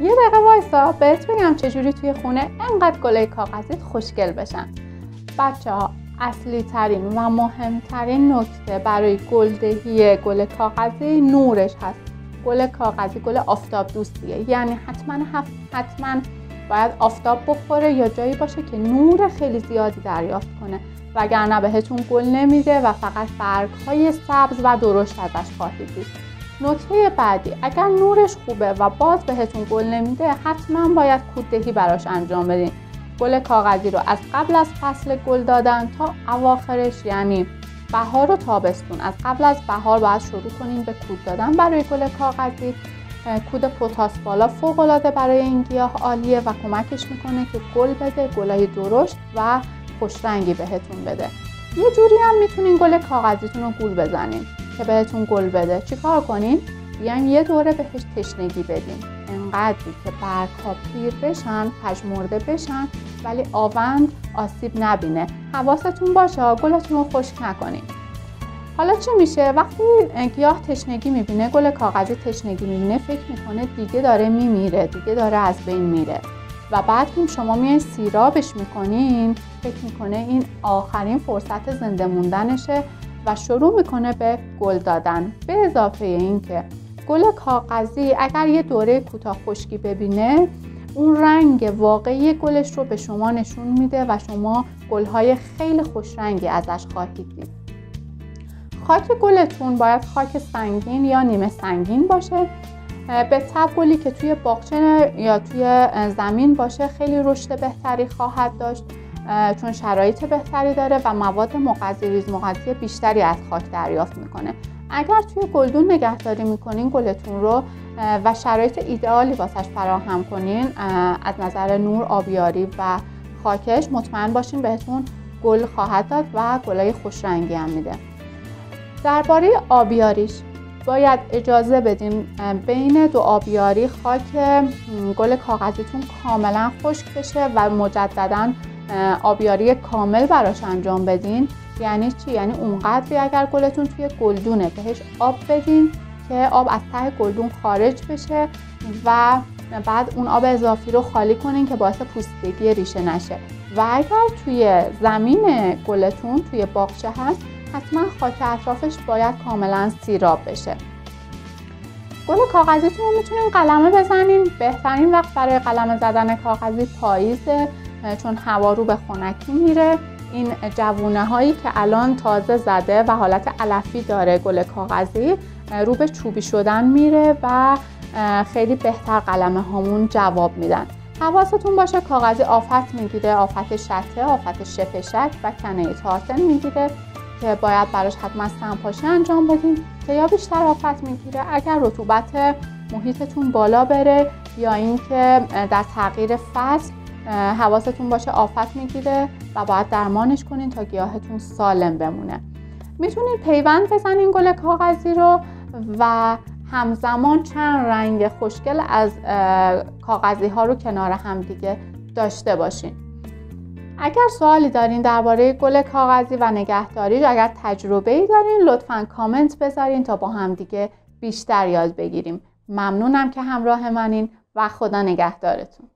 یه دقیقه وایسا بهت بگم چجوری توی خونه انقدر گله کاغذیت خوشگل بشن. بچه ها اصلی ترین و مهمترین نکته برای گلدهی گل کاغذی نورش هست. گل کاغذی گل آفتاب دوستیه. یعنی حتما حتما باید آفتاب بخوره یا جایی باشه که نور خیلی زیادی دریافت کنه. وگرنه بهتون گل نمیده و فقط برگ های سبز و درشت ازش خواهید دید. نکته بعدی اگر نورش خوبه و باز بهتون گل نمیده حتما باید کوددهی براش انجام بدین. گل کاغذی رو از قبل از فصل گل دادن تا اواخرش یعنی بهار و تابستون. از قبل از بهار باید شروع کنیم به کود دادن برای گل کاغذی. کود پوتاس بالا فوق العاده برای این گیاه عالیه و کمکش می‌کنه که گل بده گلای درشت و خوش رنگی بهتون بده. یه جوری هم می‌تونین گل کاغذیتون رو گول بزنین. که بهتون گل بده. چیکار کنین بیایم یه دوره بهش تشنگی بدیم. انقدری که برگها پیر بشن پژمرده بشن ولی آوند آسیب نبینه. حواستون باشه گلتون رو خشک نکنین حالا چی میشه؟ وقتی گیاه تشنگی می‌بینه گل کاغذی تشنگی می‌بینه فکر می‌کنه دیگه داره میمیره دیگه داره از بین میره. و بعد که شما میای سیرابش می‌کنین فکر می‌کنه این آخرین فرصت زنده موندنشه. و شروع می‌کنه به گل دادن. به اضافه اینکه گل کاغذی اگر یه دوره کوتاه خشکی ببینه اون رنگ واقعی گلش رو به شما نشون میده و شما گلهای خیلی خوش رنگی ازش خواهید دید. خاک گلتون باید خاک سنگین یا نیمه سنگین باشه. به تب گلی که توی باغچه یا توی زمین باشه خیلی رشد بهتری خواهد داشت. چون شرایط بهتری داره و مواد مغذی ریز مغذی بیشتری از خاک دریافت می‌کنه. اگر توی گلدون نگهداری می‌کنین گلتون رو و شرایط ایدئالی واسش فراهم کنین از نظر نور آبیاری و خاکش مطمئن باشین بهتون گل خواهد داد و گلای خوش رنگی هم میده. درباره آبیاریش باید اجازه بدین بین دو آبیاری خاک گل کاغذیتون کاملا خشک بشه و مجددا آبیاری کامل براش انجام بدین. یعنی چی؟ یعنی اونقدری اگر گلتون توی گلدونه بهش آب بدین که آب از ته گلدون خارج بشه و بعد اون آب اضافی رو خالی کنین که باعث پوستگی ریشه نشه. و اگر توی زمین گلتون توی باغچه هست حتما خاک اطرافش باید کاملا سیراب بشه. گل کاغذیتون رو می‌تونین قلمه بزنین. بهترین وقت برای قلمه زدن کاغذی پاییزه. چون هوا رو به خنکی میره. این جوونه هایی که الان تازه زده و حالت علفی داره گل کاغذی رو به چوبی شدن میره و خیلی بهتر قلمه هامون جواب میدن. حواستون باشه کاغذی آفت می‌گیره آفت شته آفت شپشک و کنه تارتن می‌گیره که باید براش حتما سنپاشی انجام بدیم که یا بیشتر آفت می‌گیره اگر رطوبت محیطتون بالا بره یا اینکه در تغییر فصل حواستون باشه آفت می‌گیره و باید درمانش کنین تا گیاهتون سالم بمونه. می‌تونید پیوند بزنین گل کاغذی رو و همزمان چند رنگ خوشگل از کاغذی ها رو کنار هم دیگه داشته باشین. اگر سوالی دارین درباره گل کاغذی و نگهداری اگر تجربه ای دارین لطفا کامنت بذارین تا با هم دیگه بیشتر یاد بگیریم. ممنونم که همراه منین و خدا نگهدارتون.